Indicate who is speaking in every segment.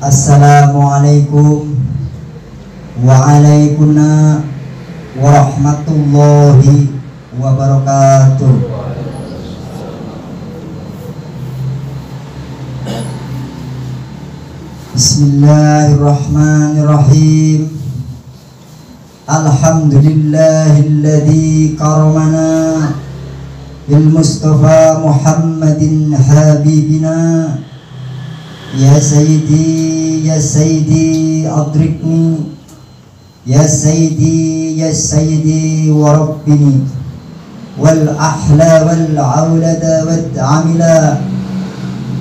Speaker 1: السلام عليكم وعليكم ورحمة الله وبركاته. بسم الله الرحمن الرحيم. الحمد لله الذي كرمنا بالمصطفى محمد حبيبنا Ya Sayyidi Ya Sayyidi adrikni Ya Sayyidi Ya Sayyidi wa Rabbini wal ahla wal aulada wal amila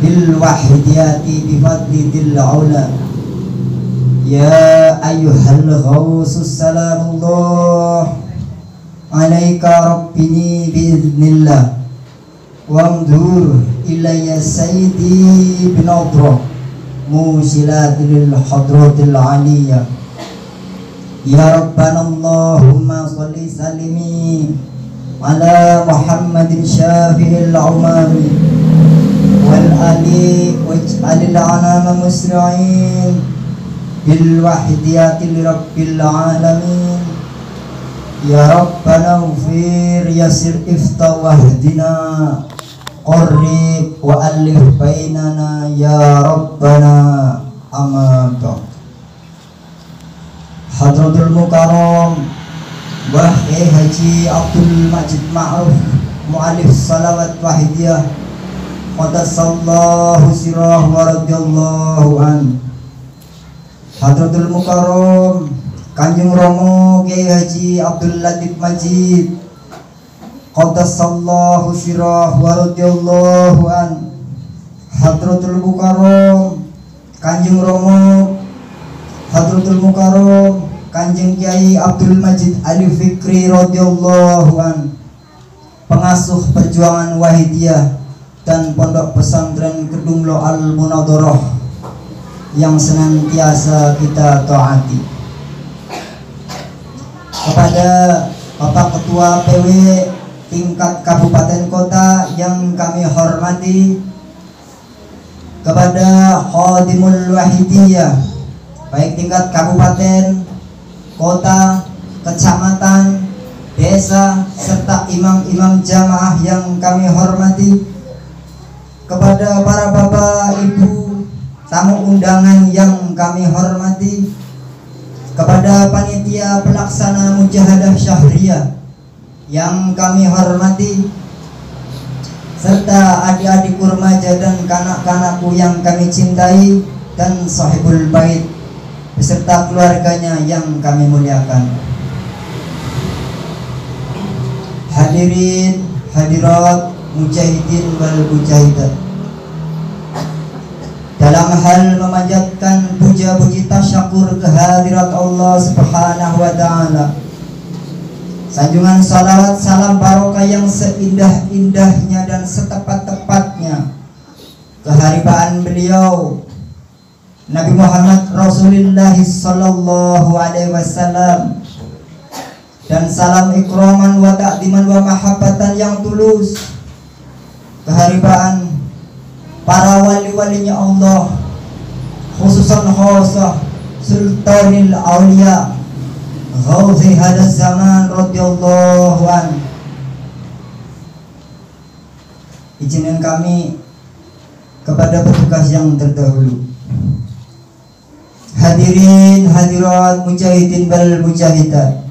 Speaker 1: bil wahdiyati bi fadli dil aula Ya ayyuhal ghawsus وانظر إلي سيدي بنظرة موصلات للحضرة العلية يا ربنا اللهم صل سلمي على محمد شافع العمام والآل واجعل العنام مسرعين بالوحديات لرب العالمين. يا ربنا اغفر يسر افتح واهدنا. Qarrib wa alif bainana ya amma Hadratul Mukarram Mbah E Haji Abdul Majid Ma'ruf Mu'alif Salawat Wahidiyah Qadasallahu sirah wa radiyallahu an. Hadratul Mukarram Kanjeng Romo Kiai Haji Abdul Latif Majid Qaddasallahu sirah wa radiyallahu an. Hadratul Mukarram Kanjeng Romo Hadratul Mukarram Kanjeng Kiai Abdul Majid Ali Fikri radhiyallahu an. Pengasuh perjuangan Wahidiyah dan Pondok Pesantren Kedunglo Al Munadharah yang senantiasa kita taati. Kepada Bapak Ketua PW tingkat kabupaten kota yang kami hormati kepada Khadimul Wahidiyah baik tingkat kabupaten, kota, kecamatan, desa serta imam-imam jamaah yang kami hormati kepada para bapak, ibu, tamu undangan yang kami hormati kepada panitia pelaksana mujahadah syahriyah yang kami hormati serta adik-adik remaja dan kanak-kanakku yang kami cintai dan sahibul bait beserta keluarganya yang kami muliakan. Hadirin hadirat mujahidin wal mujahidat dalam hal memanjatkan puja-puji tasyakur kehadirat Allah Subhanahu wa taala Sanjungan salawat salam barokah yang seindah-indahnya dan setepat-tepatnya. Keharibaan beliau Nabi Muhammad Rasulullah sallallahu alaihi wasallam. Dan salam ikraman wa ta'diman wa mahabbatan yang tulus. Keharibaan para wali-walinya Allah khususan khosah sultanil awliya Ghawthi hada zaman radhiyallahu an. Izinkan kami kepada petugas yang terdahulu. Hadirin hadirat mujahidin bal mujahidat.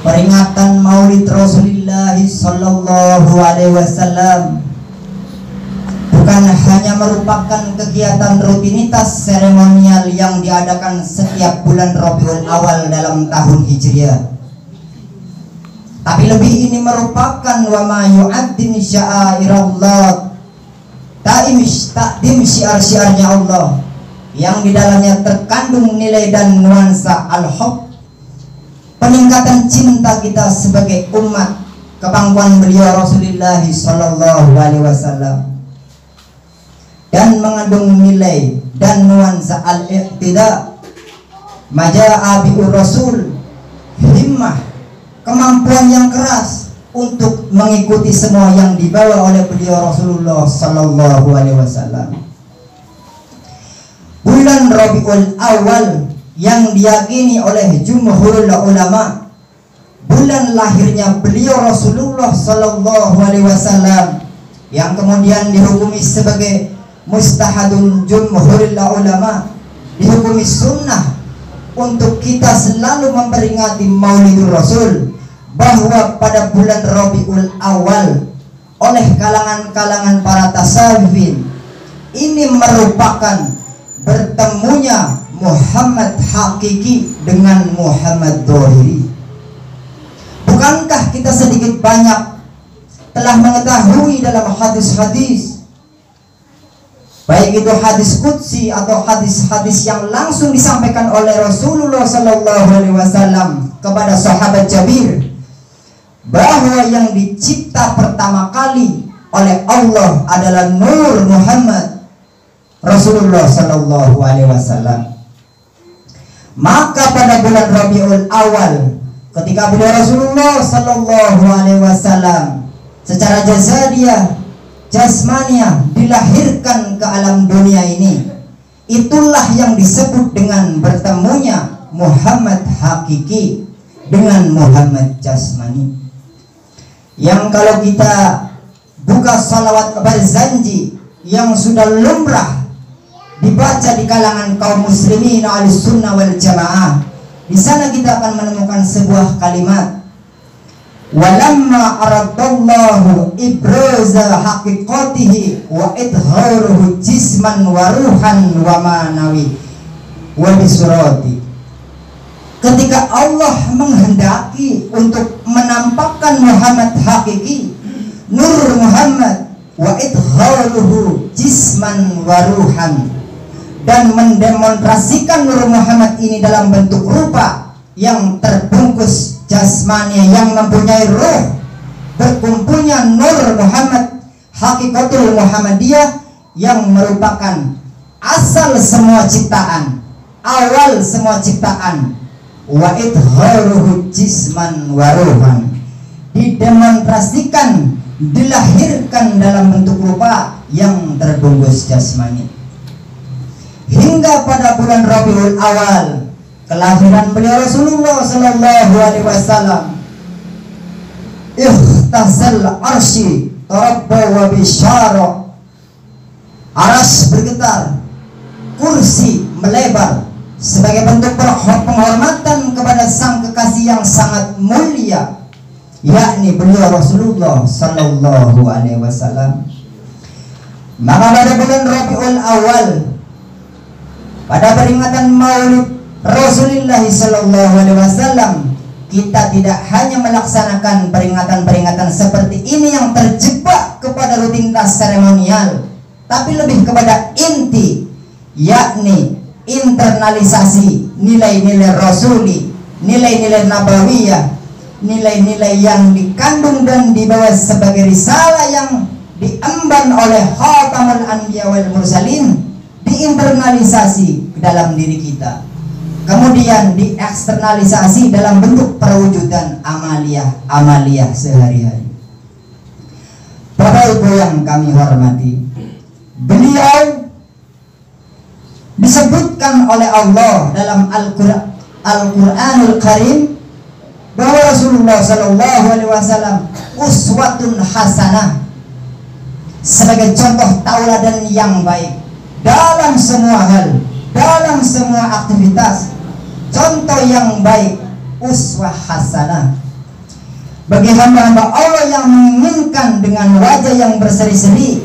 Speaker 1: Peringatan Maulid Rasulullah sallallahu alaihi wasallam bukan hanya merupakan kegiatan rutinitas seremonial yang diadakan setiap bulan Rabiul Awal dalam tahun Hijriah. Tapi lebih ini merupakan wa ma yu'addin sya'airallah ta'im ta'dim syiar-syiarnya Allah yang di dalamnya terkandung nilai dan nuansa al-hub peningkatan cinta kita sebagai umat kepangkuan beliau Rasulullah sallallahu alaihi wasallam dan mengandung nilai dan nuansa al-iqtida. Maja'a bi'ur rasul himmah kemampuan yang keras untuk mengikuti semua yang dibawa oleh beliau Rasulullah sallallahu alaihi wasallam. Bulan Rabiul Awal yang diyakini oleh jumhurul ulama bulan lahirnya beliau Rasulullah Sallallahu Alaihi Wasallam yang kemudian dihukumi sebagai mustahadun jumhurul ulama dihukumi sunnah untuk kita selalu memperingati Maulidul Rasul bahwa pada bulan Rabiul Awal oleh kalangan-kalangan para tasawufin ini merupakan bertemunya Muhammad hakiki dengan Muhammad dohiri. Bukankah kita sedikit banyak telah mengetahui dalam hadis-hadis baik itu hadis kutsi atau hadis-hadis yang langsung disampaikan oleh Rasulullah Sallallahu Alaihi Wasallam kepada sahabat Jabir bahwa yang dicipta pertama kali oleh Allah adalah Nur Muhammad Rasulullah Sallallahu Alaihi Wasallam. Maka pada bulan Rabiul Awal, ketika beliau Rasulullah Sallallahu Alaihi Wasallam secara jazadiyah, jasmania dilahirkan ke alam dunia ini, itulah yang disebut dengan bertemunya Muhammad hakiki dengan Muhammad jasmani. Yang kalau kita buka salawat berzanji yang sudah lumrah dibaca di kalangan kaum muslimin ahli sunnah wal jamaah di sana kita akan menemukan sebuah kalimat walamma aradallahu ibraza haqiqatihi wa idharuhu jisman wa ruhan wa manawi wa bisurati ketika Allah menghendaki untuk menampakkan Muhammad hakiki nur Muhammad wa idharuhu jisman wa ruhan. Dan mendemonstrasikan Nur Muhammad ini dalam bentuk rupa yang terbungkus jasmani yang mempunyai ruh berkumpulnya Nur Muhammad hakikatul Muhammadiyah yang merupakan asal semua ciptaan awal semua ciptaan. Wa idharuhu jisman wa ruhan. Didemonstrasikan dilahirkan dalam bentuk rupa yang terbungkus jasmani. Hingga pada bulan Rabiul Awal kelahiran beliau Rasulullah Sallallahu Alaihi Wasallam. Ikhtasal arshi tarabba wa bisyara. Aras bergetar kursi melebar sebagai bentuk penghormatan kepada sang kekasih yang sangat mulia yakni beliau Rasulullah Sallallahu Alaihi Wasallam. Maka pada bulan Rabiul Awal pada peringatan Maulid Rasulullah Sallallahu Alaihi Wasallam kita tidak hanya melaksanakan peringatan-peringatan seperti ini yang terjebak kepada rutinitas seremonial, tapi lebih kepada inti, yakni internalisasi nilai-nilai rasuli, nilai-nilai nabawiyah, nilai-nilai yang dikandung dan dibawa sebagai risalah yang diemban oleh khatamul anbiya wal mursalin diinternalisasi ke dalam diri kita kemudian dieksternalisasi dalam bentuk perwujudan amaliyah sehari-hari Bapak Ibu yang kami hormati beliau disebutkan oleh Allah dalam Al-Qur'anul Al Karim bahwa Rasulullah Shallallahu Alaihi Wasallam uswatun hasanah sebagai contoh tauladan yang baik dalam semua hal, dalam semua aktivitas. Contoh yang baik, uswah hasanah. Bagi hamba-hamba Allah yang menginginkan dengan wajah yang berseri-seri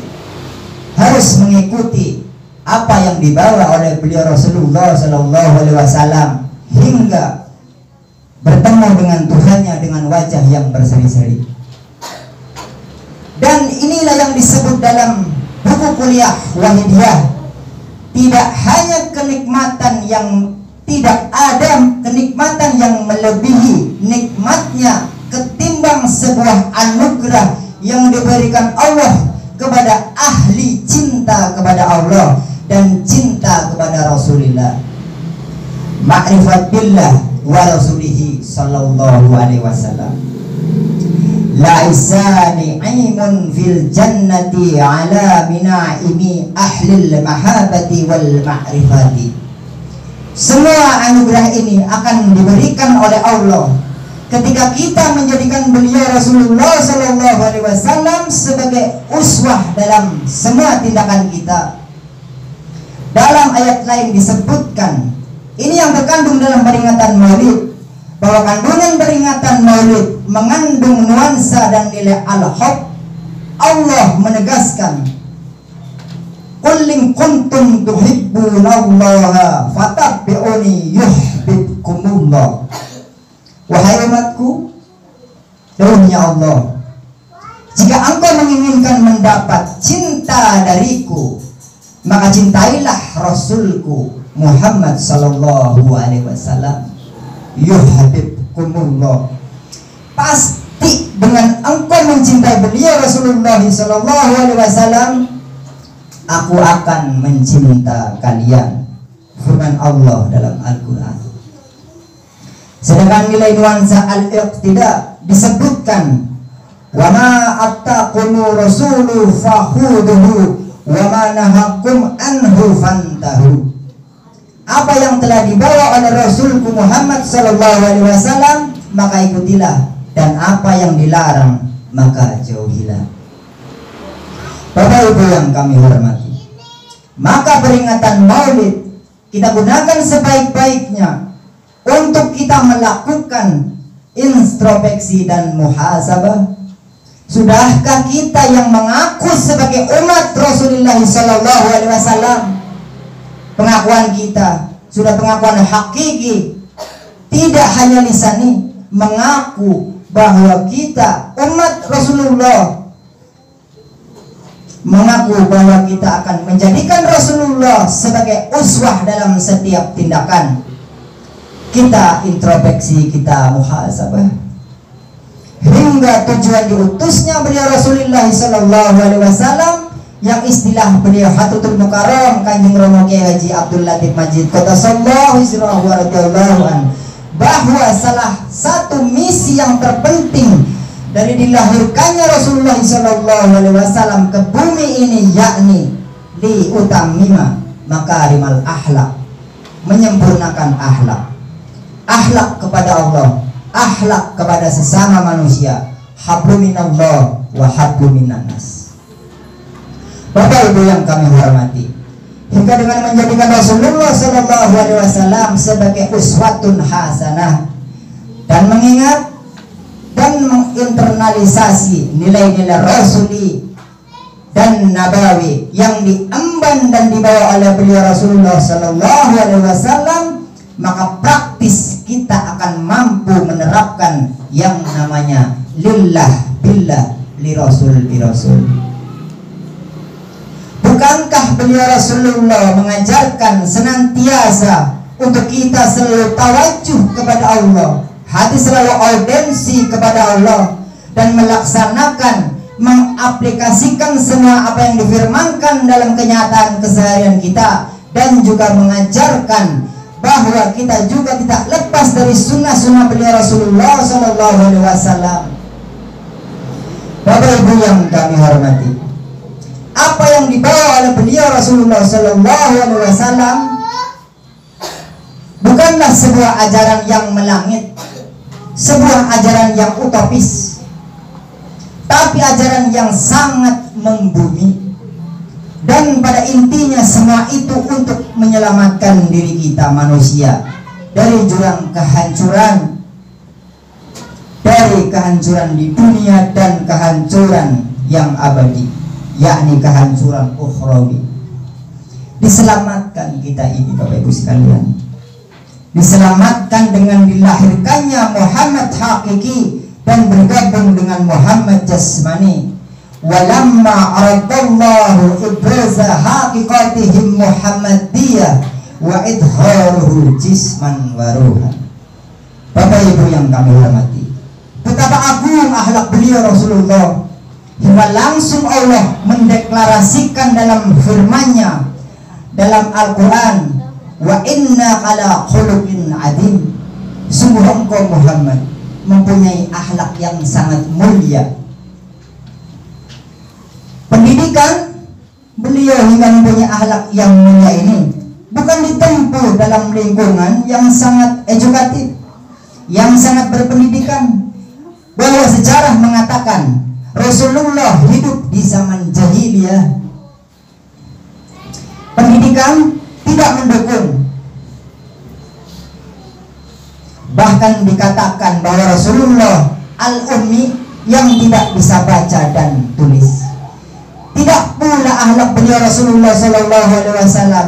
Speaker 1: harus mengikuti apa yang dibawa oleh beliau Rasulullah Sallallahu Alaihi Wasallam hingga bertemu dengan Tuhannya dengan wajah yang berseri-seri. Dan inilah yang disebut dalam buku kuliah Wahidiyah tidak hanya kenikmatan yang tidak ada kenikmatan yang melebihi nikmatnya ketimbang sebuah anugerah yang diberikan Allah kepada ahli cinta kepada Allah dan cinta kepada Rasulullah. Ma'rifat billah wa rasulihi sallallahu alaihi wasallam. Laisani aimun fil jannati ala minaimi ahlil mahabati wal ma'rifati semua anugerah ini akan diberikan oleh Allah ketika kita menjadikan beliau Rasulullah Shallallahu Alaihi Wasallam sebagai uswah dalam semua tindakan kita. Dalam ayat lain disebutkan ini yang terkandung dalam peringatan Maulid bahwa kandungan peringatan Maulid mengandung nuansa dan nilai al-haq. Allah menegaskan Qul kuntum tuhibbunallaha fattabi'uni yuhibbukumullah Wahai umatku, dahulunya Allah, jika engkau menginginkan mendapat cinta dariku, maka cintailah Rasulku Muhammad Sallallahu Alaihi Wasallam. Yuhabibkumullah. Pasti dengan engkau mencintai beliau Rasulullah Sallallahu Alaihi Wasallam, aku akan mencinta kalian. Firman Allah dalam Al-Quran. Sedangkan nilai nuansa al-iqtida disebutkan wa ma attaqunu rasulu fakhuduhu wa ma nahakum anhu fantahu. Apa yang telah dibawa oleh Rasulku Muhammad sallallahu alaihi wasallam maka ikutilah dan apa yang dilarang maka jauhilah. Bapak Ibu yang kami hormati. Maka peringatan Maulid kita gunakan sebaik-baiknya untuk kita melakukan introspeksi dan muhasabah? Sudahkah kita yang mengaku sebagai umat Rasulullah Sallallahu Alaihi Wasallam? Pengakuan kita sudah pengakuan hakiki, tidak hanya lisani, mengaku bahwa kita umat Rasulullah mengaku bahwa kita akan menjadikan Rasulullah sebagai uswah dalam setiap tindakan kita introspeksi, kita muhasabah hingga tujuan diutusnya beliau Rasulullah Sallallahu Alaihi Wasallam yang istilah beliau Hatutul Mukarram Kanjeng Romo Kiai Haji Abdul Latif Majid kota Sallallahu Alaihi bahwa salah satu misi yang terpenting dari dilahirkannya Rasulullah Sallallahu Alaihi Wasallam ke bumi ini yakni di utamima makarimal ahlak menyempurnakan ahlak. Akhlak kepada Allah akhlak kepada sesama manusia. Habluminallah wa habluminanas Bapak Ibu yang kami hormati hingga dengan menjadikan Rasulullah Shallallahu Alaihi Wasallam sebagai uswatun hasanah dan mengingat dan menginternalisasi nilai-nilai rasuli dan nabawi yang diemban dan dibawa oleh beliau Rasulullah Shallallahu Alaihi Wasallam maka praktis kita akan mampu menerapkan yang namanya lillah billah li rasul bi rasul. Bukankah beliau Rasulullah mengajarkan senantiasa untuk kita selalu tawajuh kepada Allah hati selalu audensi kepada Allah dan melaksanakan mengaplikasikan semua apa yang difirmankan dalam kenyataan keseharian kita dan juga mengajarkan bahwa kita juga tidak lepas dari sunnah-sunnah beliau Rasulullah Sallallahu Alaihi Wasallam. Bapak Ibu yang kami hormati, apa yang dibawa oleh beliau Rasulullah Sallallahu Alaihi Wasallam bukanlah sebuah ajaran yang melangit, sebuah ajaran yang utopis, tapi ajaran yang sangat membumi. Dan pada intinya semua itu untuk menyelamatkan diri kita manusia dari jurang kehancuran dari kehancuran di dunia dan kehancuran yang abadi yakni kehancuran ukhrawi. Diselamatkan kita ini Bapak Ibu sekalian diselamatkan dengan dilahirkannya Muhammad hakiki dan bergabung dengan Muhammad jasmani. Walamma aradallahu ibraza haqiqatihim muhammadiyah wa idharuhu jisman wa ruhan. Bapak Ibu yang kami hormati betapa agung akhlak beliau Rasulullah. Hingga langsung Allah mendeklarasikan dalam firman-Nya dalam Al-Quran wa inna ala khuluqin adim sungguh engkau Muhammad mempunyai akhlak yang sangat mulia. Pendidikan beliau hingga mempunyai akhlak yang mulia ini bukan ditempuh dalam lingkungan yang sangat edukatif, yang sangat berpendidikan. Bahwa sejarah mengatakan Rasulullah hidup di zaman jahiliyah. Pendidikan tidak mendukung. Bahkan dikatakan bahwa Rasulullah al-ummi yang tidak bisa baca dan tulis. Tidak pula ahlak beliau Rasulullah Sallallahu Alaihi Wasallam.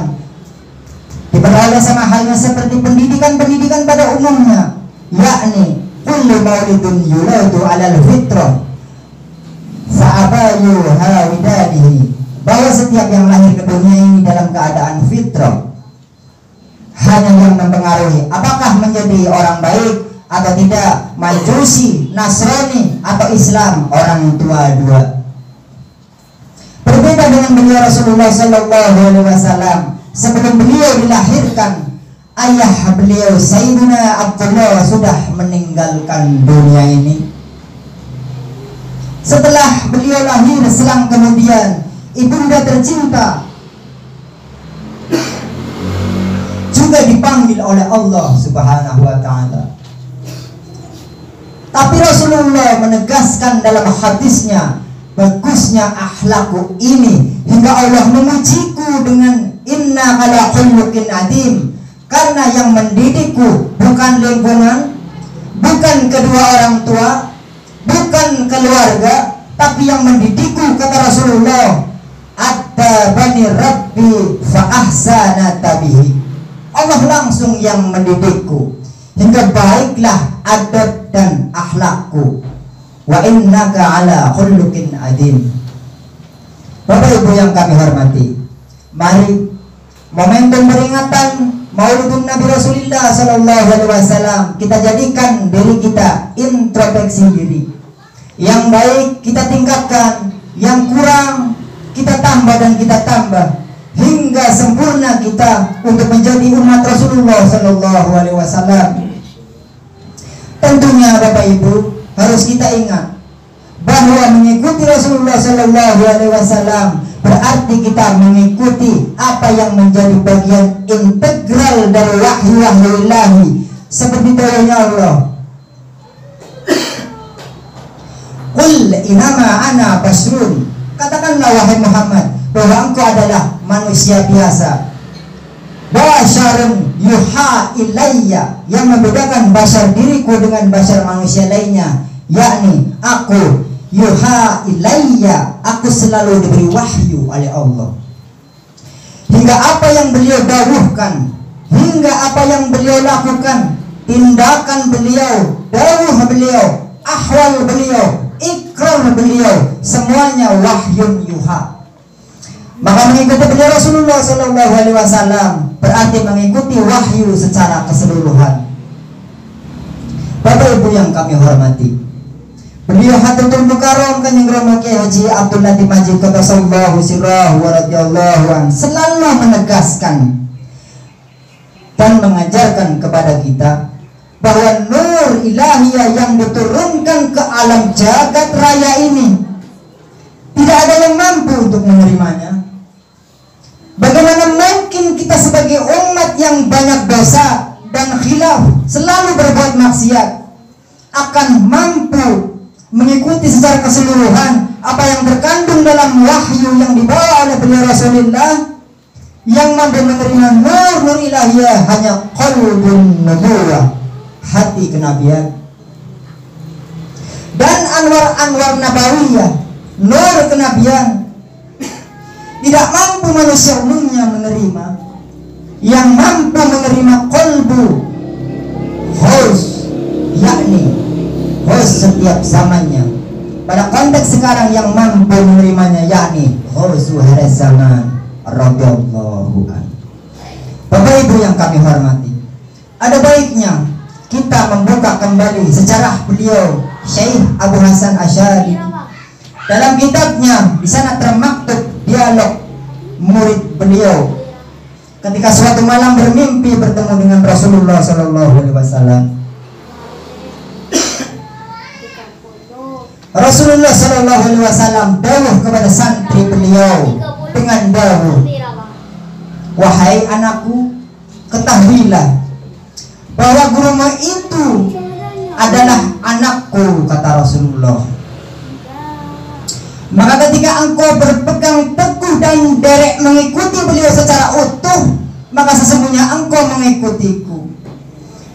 Speaker 1: Diperoleh sama halnya seperti pendidikan-pendidikan pada umumnya, yakni kullu maulidun yuladu alal fitrah fa'abayu hawidadihi bahwa setiap yang lahir ke dunia ini dalam keadaan fitrah hanya yang mempengaruhi. Apakah menjadi orang baik atau tidak? Majusi nasrani atau Islam? Orang tua dua. Berbeda dengan beliau Rasulullah Sallallahu Alaihi Wasallam sebelum beliau dilahirkan ayah beliau Sayyidina Abdullah sudah meninggalkan dunia ini. Setelah beliau lahir selang kemudian ibunda tercinta juga dipanggil oleh Allah Subhanahu wa taala. Tapi Rasulullah menegaskan dalam hadisnya bagusnya akhlakku ini hingga Allah memujiku dengan inna ala khuluqin adim karena yang mendidikku bukan lingkungan bukan kedua orang tua bukan keluarga tapi yang mendidikku kata Rasulullah ada bani rabbi fa ahsana tabihi. Allah langsung yang mendidikku. Hingga baiklah adab dan akhlakku. Wa innaka ala khuluqin adim. Bapak Ibu yang kami hormati mari momentum peringatan Maulidun Nabi Rasulullah Sallallahu Alaihi Wasallam kita jadikan diri kita introspeksi diri. Yang baik kita tingkatkan yang kurang kita tambah dan kita tambah hingga sempurna kita untuk menjadi umat Rasulullah Sallallahu Alaihi Wasallam. Tentunya Bapak Ibu harus kita ingat bahwa mengikuti Rasulullah Sallallahu Alaihi Wasallam berarti kita mengikuti apa yang menjadi bagian integral dari wahyu wahyu ilahi seperti doanya Allah. Qul inama ana basrun. Katakanlah wahai Muhammad bahwa engkau adalah manusia biasa. Basyarun yuha ilayya yang membedakan basar diriku dengan basar manusia lainnya yakni aku yuha ilayya aku selalu diberi wahyu oleh Allah hingga apa yang beliau dawuhkan hingga apa yang beliau lakukan tindakan beliau dawuh beliau ahwal beliau ikrar beliau semuanya wahyun yuha maka mengikuti beliau Rasulullah Shallallahu Alaihi Wasallam berarti mengikuti wahyu secara keseluruhan. Bapak Ibu yang kami hormati, beliau Hatutul Mukarram Kanjeng Romo Haji Abdul Latif Majid Kota Sallallahu Sirah wa radhiyallahu selalu menegaskan dan mengajarkan kepada kita bahwa nur ilahiyah yang diturunkan ke alam jagat raya ini tidak ada yang mampu untuk menerimanya. Bagaimana mungkin kita sebagai umat yang banyak dosa dan khilaf selalu berbuat maksiat akan mampu mengikuti secara keseluruhan apa yang terkandung dalam wahyu yang dibawa oleh beliau Rasulullah yang mampu menerima nur nur ilahiyah hanya qalbun nubuwah hati kenabian. Dan anwar-anwar nabawiyah nur kenabian. Tidak mampu manusia umumnya menerima. Yang mampu menerima kolbu host yakni host setiap zamannya. Pada konteks sekarang yang mampu menerimanya yakni host hari zaman radhiyallahu Bapak Ibu yang kami hormati ada baiknya kita membuka kembali sejarah beliau Syekh Abu Hasan Asyari dalam kitabnya di sana termaktub dialog murid beliau ketika suatu malam bermimpi bertemu dengan Rasulullah Shallallahu Alaihi Wasallam. Rasulullah Shallallahu Alaihi Wasallam dawuh kepada santri beliau dengan dawuh, wahai anakku, ketahuilah bahwa gurumu itu adalah anakku kata Rasulullah. Maka ketika engkau berpegang teguh dan derek mengikuti beliau secara utuh, maka sesungguhnya engkau mengikutiku.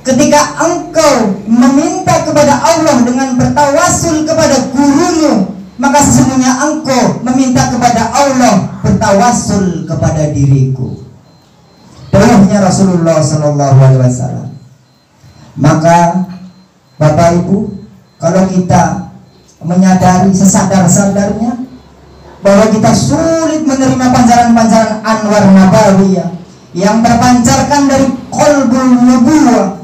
Speaker 1: Ketika engkau meminta kepada Allah dengan bertawasul kepada gurumu, maka sesungguhnya engkau meminta kepada Allah bertawasul kepada diriku. Dawuhnya Rasulullah Sallallahu Alaihi Wasallam. Maka Bapak Ibu, kalau kita menyadari sesadar-sadarnya bahwa kita sulit menerima pancaran-pancaran Anwar Nabawiyah yang terpancarkan dari kolbul nubuwah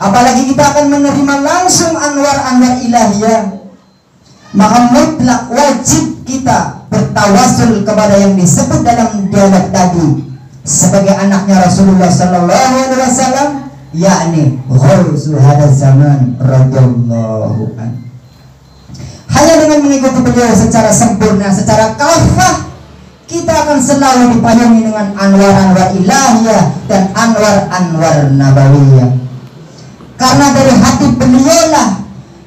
Speaker 1: apalagi kita akan menerima langsung anwar-anwar ilahiyah maka mutlak wajib kita bertawasul kepada yang disebut dalam dialog tadi sebagai anaknya Rasulullah sallallahu alaihi wasallam yakni ghausu hada zaman radhiyallahu an. Hanya dengan mengikuti beliau secara sempurna secara kafah kita akan selalu dipayungi dengan anwar-anwar ilahiyah dan anwar-anwar nabawiyah. Karena dari hati beliau lah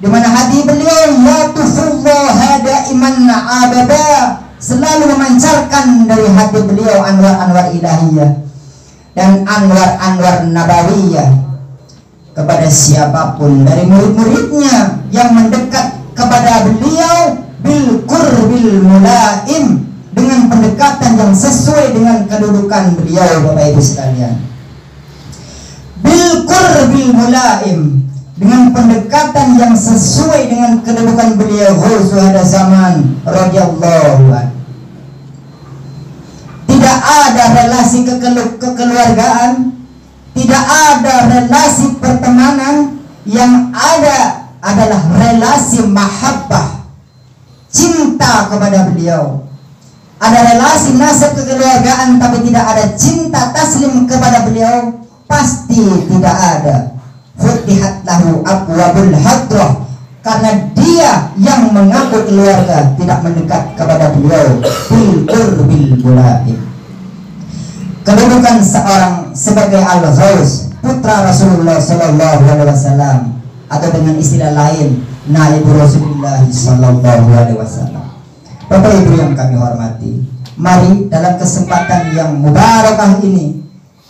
Speaker 1: di mana hati beliau yatufullah hada imanna abada selalu memancarkan dari hati beliau anwar-anwar ilahiyah dan anwar-anwar nabawiyah kepada siapa pun dari murid-muridnya yang mendekat kepada beliau bil qurbil mulaim dengan pendekatan yang sesuai dengan kedudukan beliau Bapak Ibu sekalian. Bil qurbil mulaim dengan pendekatan yang sesuai dengan kedudukan beliau ada zaman radhiyallahu tidak ada relasi kekeluargaan tidak ada relasi pertemanan yang ada adalah relasi mahabbah cinta kepada beliau. Ada relasi nasab kekeluargaan tapi tidak ada cinta taslim kepada beliau pasti tidak ada. Futihat lahu abwabul hadrah karena dia yang mengaku keluarga tidak mendekat kepada beliau. Bil urbil bulaim kedudukan seorang sebagai al-ghaus putra Rasulullah sallallahu alaihi wasallam atau dengan istilah lain naib Rasulullah sallallahu alaihi wasallam. Bapak Ibu yang kami hormati mari dalam kesempatan yang mubarakah ini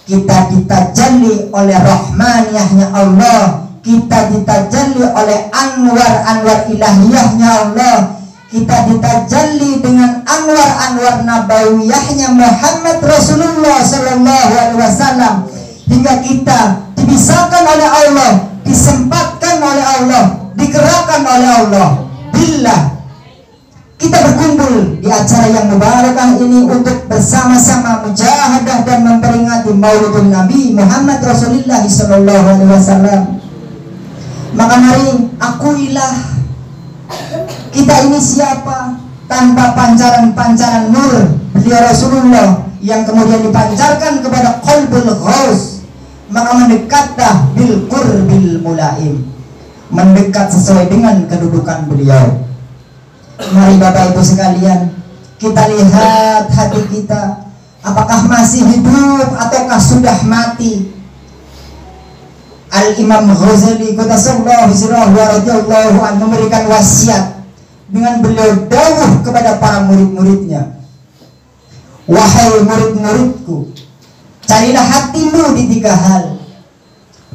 Speaker 1: kita ditajalli oleh rahmaniyahnya Allah kita ditajalli oleh anwar-anwar ilahiyahnya Allah kita ditajalli dengan anwar-anwar nabawiyahnya Muhammad Rasulullah Sallallahu Alaihi Wasallam hingga kita dibisarkan oleh Allah disempatkan oleh Allah digerakkan oleh Allah bila kita berkumpul di acara yang mubarakah ini untuk bersama-sama mujahadah dan memperingati Maulidun Nabi Muhammad Rasulullah Sallallahu Alaihi Wasallam. Maka mari akuilah kita ini siapa? Tanpa pancaran-pancaran nur. Beliau Rasulullah yang kemudian dipancarkan kepada qalbul ghaus. Maka mendekatlah bil qurbil mulaim. Mendekat sesuai dengan kedudukan beliau. Mari Bapak Ibu sekalian, kita lihat hati kita. Apakah masih hidup ataukah sudah mati. Al Imam Ghazali kota radhiyallahu an memberikan wasiat dengan beliau dawuh kepada para murid-muridnya. Wahai murid-muridku, carilah hatimu di tiga hal.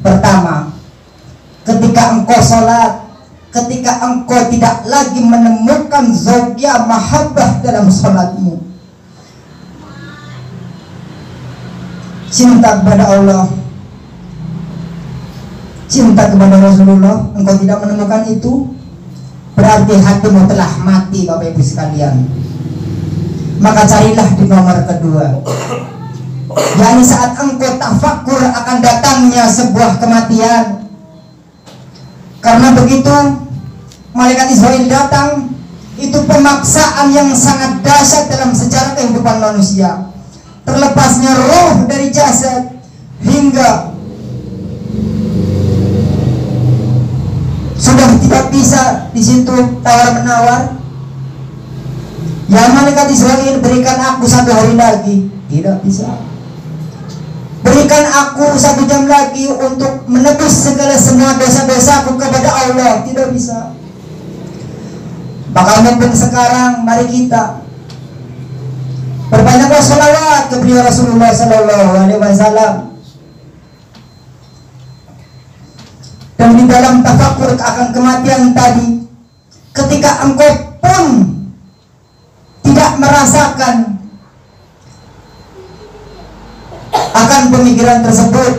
Speaker 1: Pertama, ketika engkau sholat, ketika engkau tidak lagi menemukan zauqiyah mahabbah dalam salatmu cinta kepada Allah cinta kepada Rasulullah engkau tidak menemukan itu berarti hatimu telah mati Bapak Ibu sekalian. Maka carilah di nomor kedua. Yakni saat engkau tafakur akan datangnya sebuah kematian. Karena begitu malaikat Israel datang itu pemaksaan yang sangat dahsyat dalam sejarah kehidupan manusia. Terlepasnya roh dari jasad hingga Tidak bisa di situ tawar menawar. Yang malaikat Israel berikan aku satu hari lagi. Tidak bisa. Berikan aku satu jam lagi untuk menebus segala semua dosa-dosaku kepada Allah. Tidak bisa. Maka mungkin sekarang mari kita perbanyaklah salawat kepada Rasulullah Sallallahu Alaihi Wasallam. Dan di dalam tafakur akan kematian tadi, ketika engkau pun tidak merasakan akan pemikiran tersebut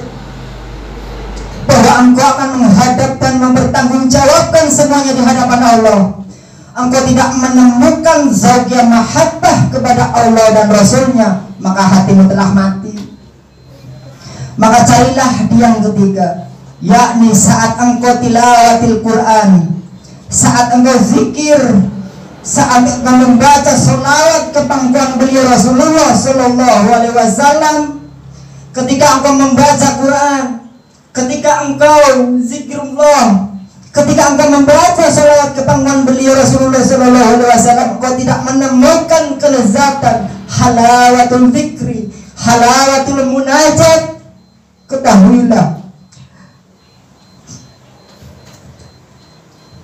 Speaker 1: bahwa engkau akan menghadap dan mempertanggungjawabkan semuanya di hadapan Allah. Engkau tidak menemukan zawiyah mahabbah kepada Allah dan Rasulnya maka hatimu telah mati. Maka carilah yang ketiga yakni saat engkau tilawatil Quran saat engkau zikir saat engkau membaca salawat ke pangkuan beliau Rasulullah Sallallahu Alaihi Wasallam, ketika engkau membaca Quran, ketika engkau zikrullah, ketika engkau membaca salawat ke pangkuan beliau Rasulullah Sallallahu Alaihi Wasallam, engkau tidak menemukan kelezatan halawatul zikri, halawatul munajat, ketahuilah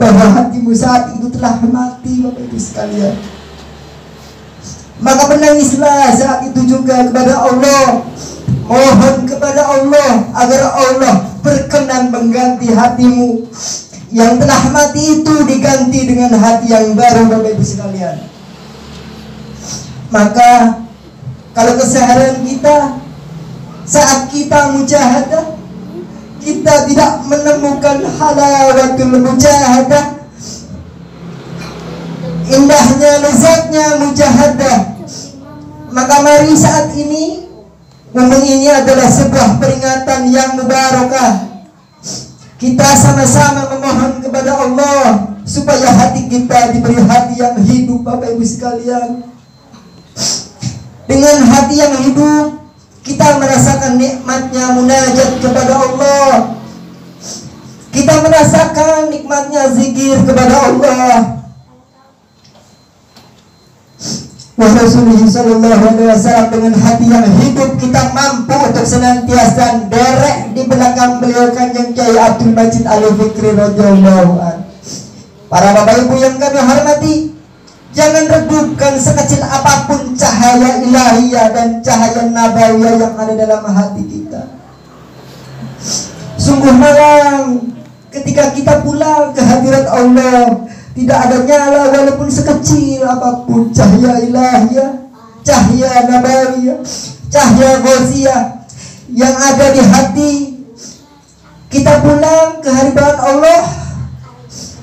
Speaker 1: bahwa hatimu saat itu telah mati Bapak Ibu sekalian. Maka menangislah saat itu juga kepada Allah. Mohon kepada Allah agar Allah berkenan mengganti hatimu. Yang telah mati itu diganti dengan hati yang baru Bapak Ibu sekalian. Maka kalau keseharian kita saat kita mujahadah kita tidak menemukan halawatul mujahadah indahnya lezatnya mujahadah maka mari saat ini momen ini adalah sebuah peringatan yang mubarakah. Kita sama-sama memohon kepada Allah supaya hati kita diberi hati yang hidup Bapak Ibu sekalian. Dengan hati yang hidup kita merasakan nikmatnya munajat kepada Allah. Kita merasakan nikmatnya zikir kepada Allah. Rasulullah wasallam dengan hati yang hidup kita mampu untuk senantiasa derek di belakang beliau kanjeng Kiai Abdul Majid Ali Fikri Para Bapak Ibu yang kami hormati, Jangan redupkan sekecil apa pun cahaya ilahiyah dan cahaya nabawiyah yang ada dalam hati kita. Sungguh malam ketika kita pulang ke hadirat Allah. Tidak ada nyala walaupun sekecil apa pun cahaya ilahiyah, cahaya nabawiyah, cahaya ghausiyah yang ada di hati. Kita pulang ke hadirat Allah.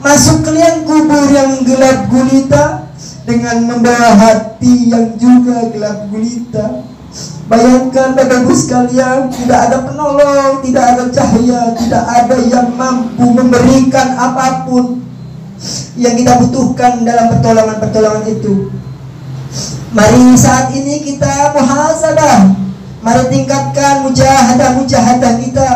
Speaker 1: Masuk ke liang kubur yang gelap gulita dengan membawa hati yang juga gelap gulita. Bayangkan Bapak Ibu sekalian, tidak ada penolong, tidak ada cahaya, tidak ada yang mampu memberikan apa pun yang kita butuhkan dalam pertolongan-pertolongan itu. Mari saat ini kita muhasabah. Mari tingkatkan mujahadah-mujahadah kita.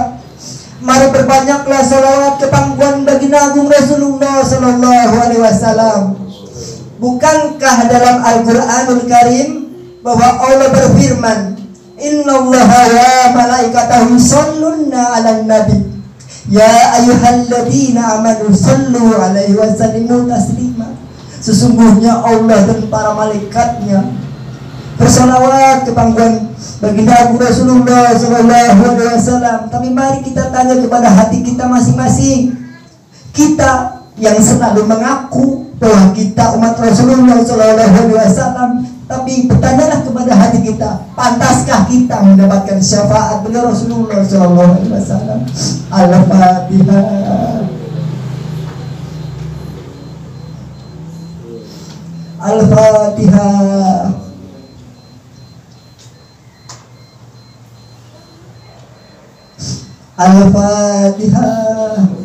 Speaker 1: Mari perbanyaklah salawat ke pangkuan baginda agung Rasulullah sallallahu alaihi wasallam. Bukankah dalam Al-Quranul Karim bahwa Allah berfirman, Inna Allah wa malaikatahu sallunna ala nabi. Ya ayuhalladzina amanu sallu alaihi wa sallimu taslima. Sesungguhnya Allah dan para malaikatnya bersolawat ke pangkuan baginda Abu Rasulullah Sallallahu Alaihi Wasallam. Tapi mari kita tanya kepada hati kita masing-masing. Kita yang selalu mengaku bahwa kita umat Rasulullah Shallallahu Alaihi Wasallam. Tapi bertanyalah kepada hati kita pantaskah kita mendapatkan syafaat beliau Rasulullah Shallallahu Alaihi Wasallam? Al-Fatihah. Al-Fatihah. Al-Fatihah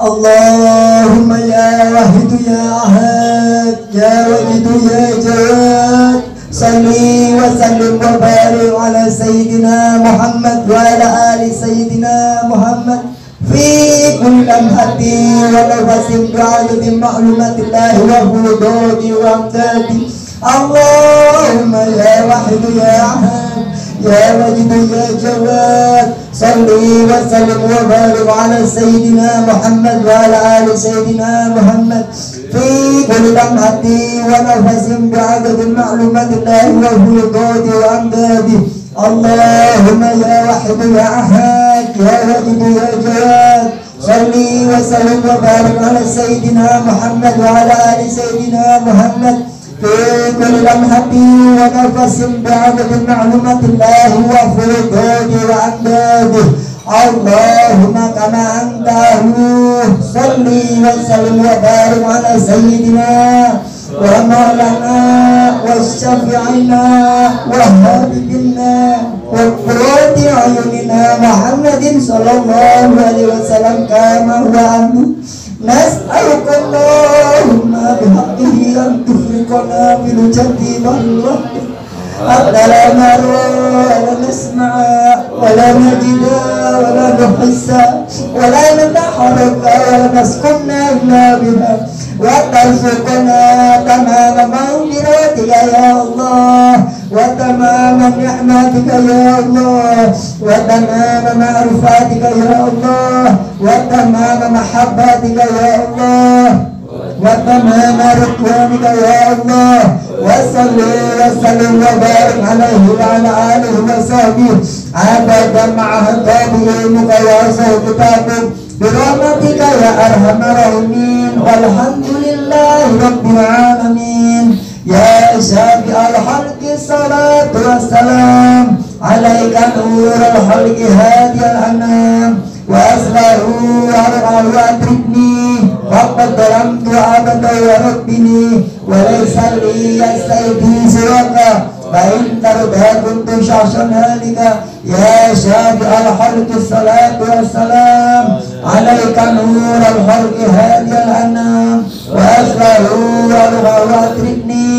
Speaker 1: اللهم يا واحد يا أحد يا ولد يا جواد صلي وسلم وبارك على سيدنا محمد وعلى آل سيدنا محمد. في كل لمحة ونفس بعدد معلومات الله وفروضه وامداده اللهم يا واحد يا أحد. يا مجد يا جواد صلي وسلم وبارك على سيدنا محمد وعلى آل سيدنا محمد. في كل لمحة ونفس بعدد معلومات الله وفروضه وامداده اللهم يا واحد يا أحد يا واجد يا جواد صلي وسلم وبارك على سيدنا محمد وعلى آل سيدنا محمد. في dalam hati wa nafasin ba'da min ma'lumatillah wa furudhuhi wa andaduh Allahumma kama antahu salli wa sallim wa barik ala sayyidina wa maulana wa syafi'ina wa habibina wa qurrati ayunina Muhammadin sallallahu alaihi wasallam kama نسألك اللهم بحقه أن تفرقنا الجنة والرحمة حتى لا نرى ولا نسمع ولا نجد ولا نحس ولا نتحرك ولا نسكن إلا بها. وترزقنا تمام مغفرتك يا الله. وتمام نعمتك يا الله. وتمام معرفاتك يا الله. وتمام محبتك يا الله. وتمام رضوانك يا الله. وصل وسلم وبارك عليه وعلى آله وصحبه. عبدا مع تابعينك وصحب كتابك برحمتك يا أرحم الراحمين. والحمد لله رب العالمين. يا شافع عليك نور الخلق هادي الأنام وأصله وأرعى وأدركني وقد ظلمت أبدا وربني. وليس لي يستيدي سواك. فإن ترضى كنت شخصا هالكا. يا شافع الخلق الصلاة والسلام. عليك نور الخلق هادي الأنام. وأصله وأرعى وأدركني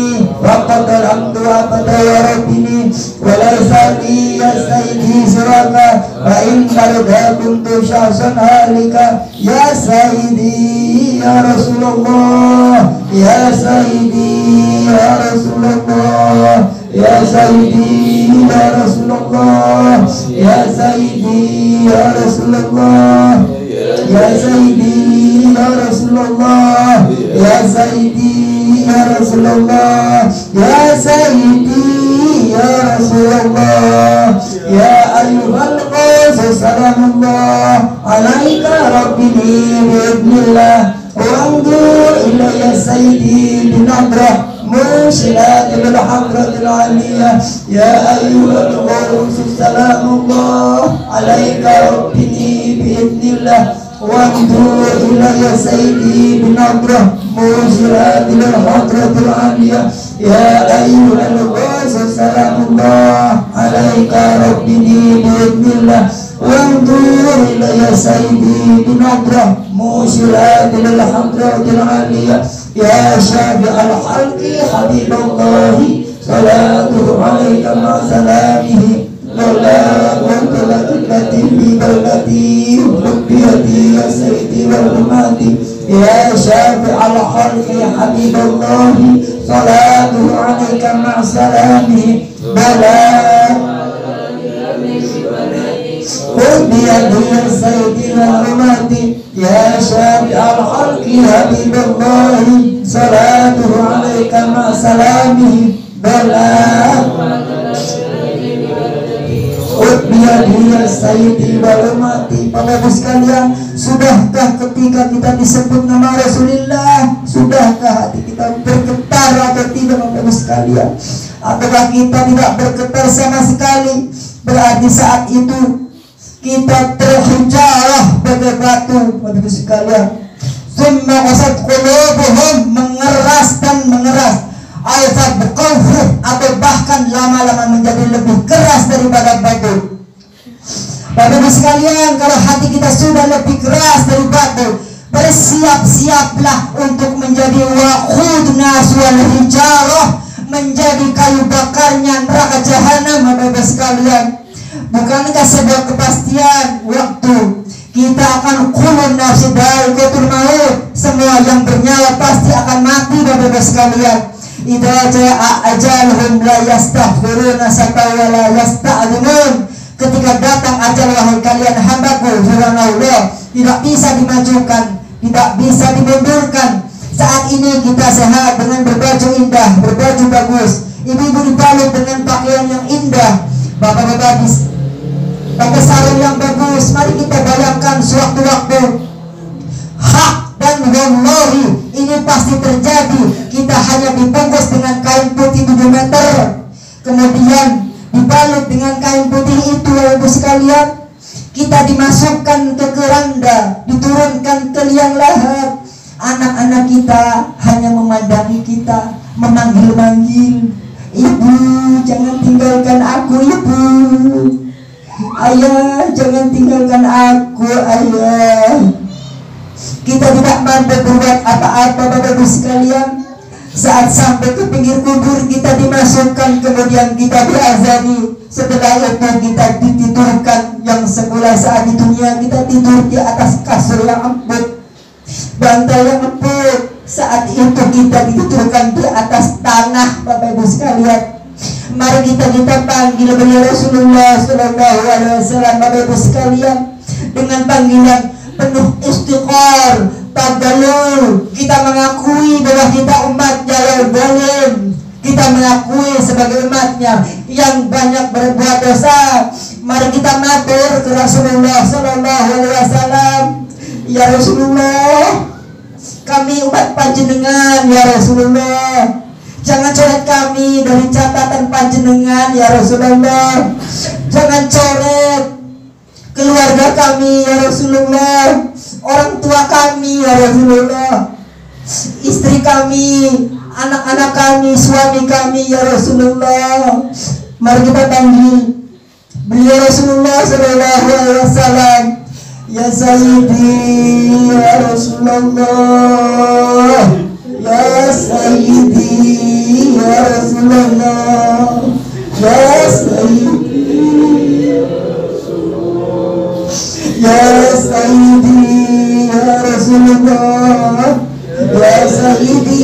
Speaker 1: وقد ظلمت أبدا وربني وليس لي يستيدي سواك فإن ترضى كنت شخصا هالكا يا سيدي يا رسول الله يا سيدي يا رسول الله يا سيدي يا رسول الله يا سيدي يا رسول الله يا سيدي يا رسول الله يا سيدي يا رسول الله يا سيدي يا رسول الله يا أيها القوس سلام الله عليك ربي بإذن الله. وانظر إلي سيدي بنظرة مرشدات بالحضرة العالية. يا أيها الغوث سلام الله عليك ربي بإذن الله. وانظر إلي سيدي بنظرة مرشدات بالحضرة العالية يا أيها الغوث سلام الله عليك ربي بإذن الله وانظر إلي سيدي بنظرة موصلات للحضرة العالية يا شافع الخلق حبيب الله صلاته عليك مع سلامه مولاك لكلتي في بلدتي يا سيدي والهماتي يا شافع الخلق حبيب الله صلاته عليك مع سلامه بلاك خذ بيده يا سيدي والهماتي يا شافع الخلق حبيب الله صلاته عليك مع سلامه dia dia saya tiba mati Bapak Ibu sekalian. Sudahkah ketika kita disebut nama Rasulullah? Sudahkah hati kita bergetar atau tidak Bapak Ibu sekalian? Ataukah kita tidak bergetar sama sekali? Berarti saat itu kita terhujarah pada batu Bapak Ibu sekalian. Semua asad qulubuhum mengeras dan mengeras. Ayat berkonflik atau bahkan lama-lama menjadi lebih keras daripada baik sekalian, kalau hati kita sudah lebih keras dari batu, bersiap-siaplah untuk menjadi waqud naswal hijarah, menjadi kayu bakarnya neraka jahanam Bapak sekalian. Bukankah sebuah kepastian waktu kita akan kulun nafsi daikatul maut semua yang bernyawa pasti akan mati Bapak sekalian. Idza jaa ajaluhum la yastaghfiruna sata wa la ketika datang ajal wahai kalian hambaku firman Allah tidak bisa dimajukan tidak bisa dimundurkan. Saat ini kita sehat dengan berbaju indah berbaju bagus. Ibu-ibu dibalut dengan pakaian yang indah. Bapak-bapak pakai sarung yang bagus. Mari kita bayangkan sewaktu-waktu. Hak dan wallahi ini pasti terjadi. Kita hanya dibungkus dengan kain putih 7 meter. Kemudian dibalut dengan kain putih itu ibu sekalian kita dimasukkan ke keranda diturunkan ke liang lahat. Anak-anak kita hanya memandangi kita memanggil-manggil. Ibu jangan tinggalkan aku ibu. Ayah jangan tinggalkan aku ayah. Kita tidak mampu berbuat apa-apa bapak ibu sekalian saat sampai ke pinggir kubur kita dimasukkan kemudian kita diazani. Setelah itu kita ditidurkan yang semula saat di dunia kita tidur di atas kasur yang empuk. Bantal yang empuk. Saat itu kita ditidurkan di atas tanah Bapak Ibu sekalian. Mari kita kita panggil beliau Rasulullah Sallallahu Alaihi Wasallam Bapak Ibu sekalian. Dengan panggilan penuh istiqor tagalul kita mengakui bahwa kita umat jalur zalim kita mengakui sebagai umatnya yang banyak berbuat dosa. Mari kita matur ke Rasulullah Sallallahu Alaihi Wasallam. Ya Rasulullah kami umat panjenengan ya Rasulullah. Jangan coret kami dari catatan panjenengan ya Rasulullah. Jangan coret keluarga kami ya Rasulullah. Orang tua kami ya Rasulullah. Istri kami anak-anak kami suami kami ya Rasulullah. Mari kita panggil. Beliau Rasulullah Sallallahu Alaihi Wasallam. Ya Sayyidi ya Rasulullah. Ya Sayyidi ya Rasulullah. Ya Sayyidi ya Sayyidi Rasulullah Ya Sayyidi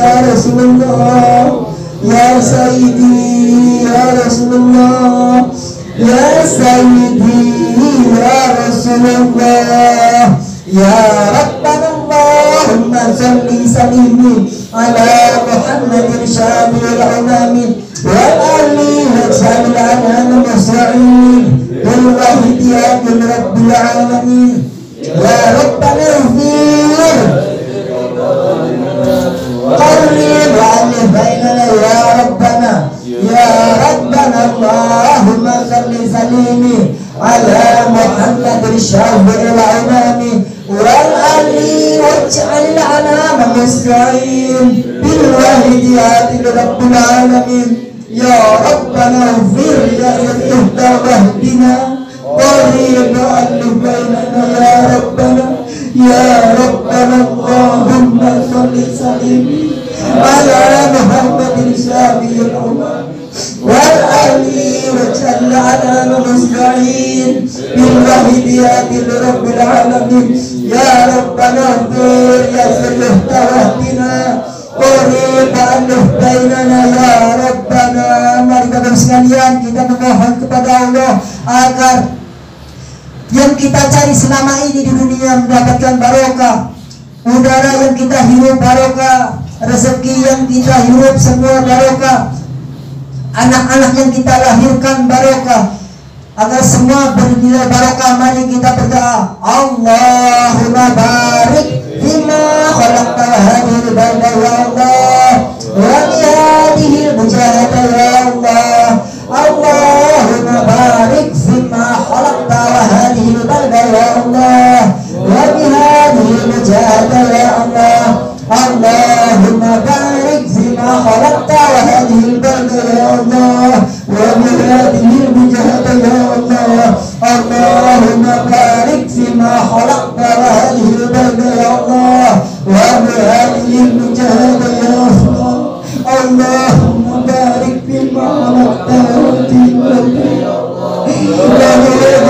Speaker 1: Ya Rasulullah Ya Sayyidi Ya Rasulullah Ya Sayyidi Ya Rasulullah Ya Rabbana Allahumma salli salimi ala Muhammadin syamil alamin wal ali wa salli ala musa'in bil wahdiyat rabbil alamin Ya Rabbana ighfir قرب وألف بيننا يا ربنا يا ربنا اللهم صل سليمي على محمد الشافع الأمام والعلي واجعل الأنام مستعين بالوهديات لرب العالمين يا ربنا اغفر يا اهدى واهدنا قريب ألف بيننا يا ربنا يا ربنا اللهم صل سلم على محمد الشافي الأمم والعلي وجل على مستعين بالوهديات لرب العالمين يا ربنا اغفر يا سر واهدنا قريب ألف بيننا يا ربنا mari kita sekalian kita memohon kepada Allah agar yang kita cari selama ini di dunia mendapatkan barokah. Udara yang kita hirup barokah. Rezeki yang kita hirup semua barokah. Anak-anak yang kita lahirkan barokah. Agar semua bernilai barokah mari kita berdoa. Allahumma barik fima khalaqta hadhihi balda ya Allah. Wa hadhihi mujahada ya Allah. Allahumma barik fima khalaqta بل بلى الله وبهذه نجاة بلى الله اللهم بارك فيما خلقت وهذه البلدة يا الله وبهذه الوجهة يا الله اللهم بارك فيما خلقت وهذه البلدة يا الله وبهذه الوجهة يا الله اللهم بارك فيما خلقت وهذه البلدة يا الله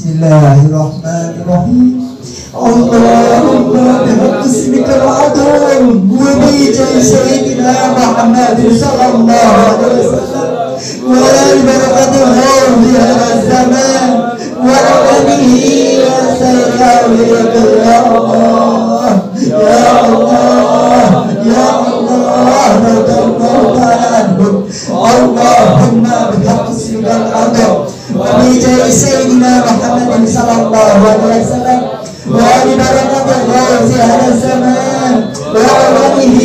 Speaker 1: bi hadhihi mujahada ya Allah Allah Bismillahirrahmanirrahim Allahumma bihaq ismika al-azam wa bi sayyidina Muhammad sallallahu alaihi wasallam wa li barakati hadhihi al-zaman wa alihi wa sayyidina ya Allah ya Allah ya Allah Allahumma bihaq ismika بجاه سيدنا محمد صلى الله عليه وسلم وعلى بركة الله في هذا الزمان وعلمه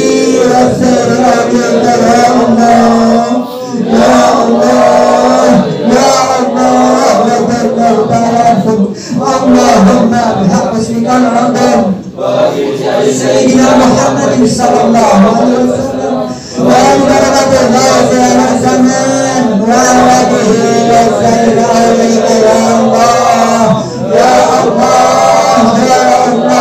Speaker 1: والسير عليك يا الله يا الله يا الله وذلنا البرافق اللهم بحق اسمك العظيم سيدنا محمد صلى الله عليه وسلم وعلى بركة الله في هذا الزمان وعلمه والسير يا الله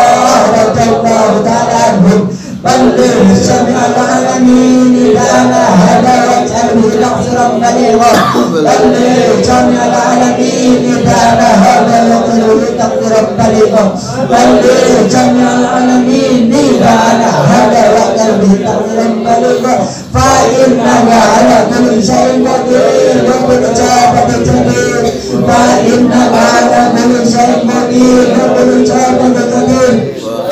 Speaker 1: بلغ جميع العالمين لنا هذا واجعله مغفرا بليغا بلغ جميع العالمين لنا هذا واجعله تغفرا بليغا بلغ جميع العالمين لنا هذا واجعله تغفرا بليغا فإنك على كل شيء قدير وبالإجابة جدير فإنك على كل شيء قدير وبالإجابة جدير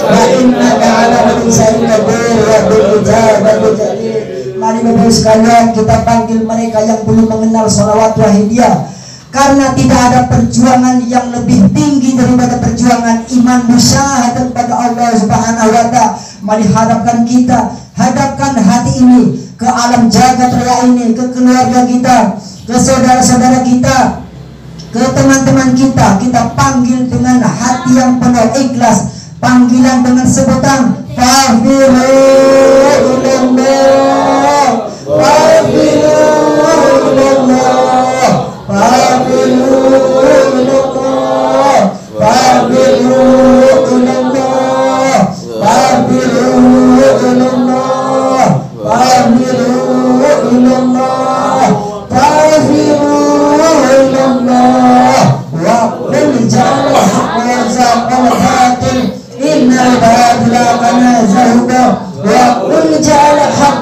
Speaker 1: Innaka ala kulli syai'in qadir wa bil ijabati jadir. Mari Bapak sekalian kita panggil mereka yang belum mengenal salawat wahidiyah karena tidak ada perjuangan yang lebih tinggi daripada perjuangan iman musyahadat pada Allah Subhanahu wa taala. Mari hadapkan kita, hadapkan hati ini ke alam jagat raya ini, ke keluarga kita, ke saudara-saudara kita, ke teman-teman kita. Kita panggil dengan hati yang penuh ikhlas, panggilan dengan sebutan Fafiru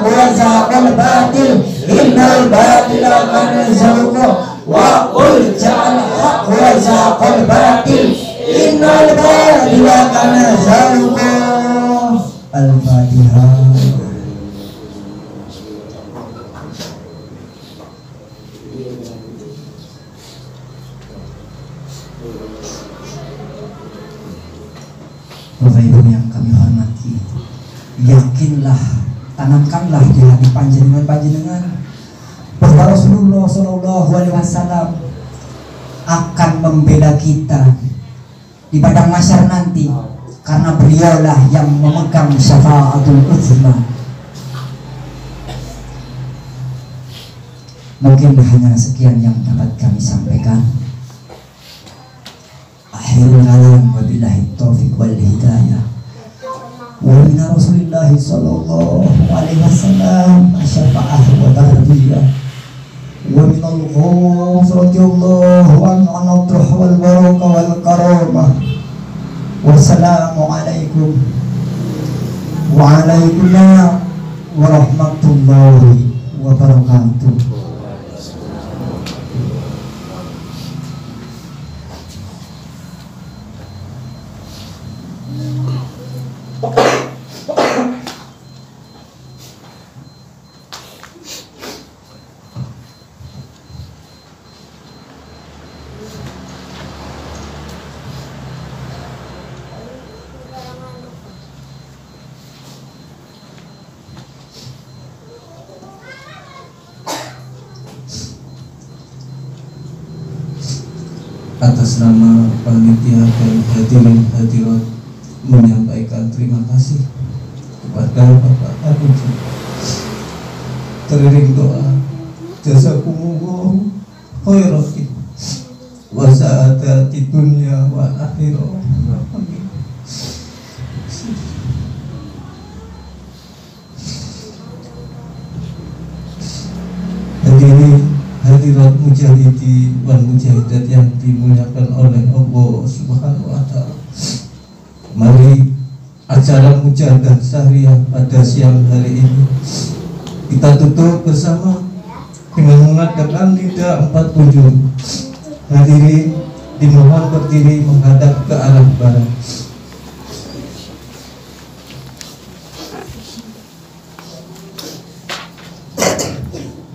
Speaker 1: جعل الحق وزهق الباطل إن الباطل كان زهوقا وقل جعل الحق وزهق الباطل إن الباطل كان زهوقا الفاتحة panjenengan panjenengan. Bahwa Rasulullah Shallallahu Alaihi Wasallam akan membela kita di padang masyar nanti karena beliaulah yang memegang syafaatul uzma mungkin hanya sekian yang dapat kami sampaikan. Akhirul kalam wabillahi taufiq wal hidayah wa min rasulillah sallallahu alaihi wasallam asyafa'ah wa tarbiyah wa min al-ghufrati Allah wa an-nadruh wal baraka wal karamah wassalamu alaikum wa alaikum warahmatullahi
Speaker 2: atas nama panitia dan hadirin hadirat menyampaikan terima kasih kepada Bapak Arunji teriring doa jazakumullah khairati wa sa'adati dunya wa akhirah hadirat mujahidi wan mujahidat yang dimuliakan oleh Allah Subhanahu wa taala. Mari acara mujahadah syariah pada siang hari ini. Kita tutup bersama dengan mengatakan lidah empat tujuh. Hadirin dimohon berdiri menghadap ke arah barat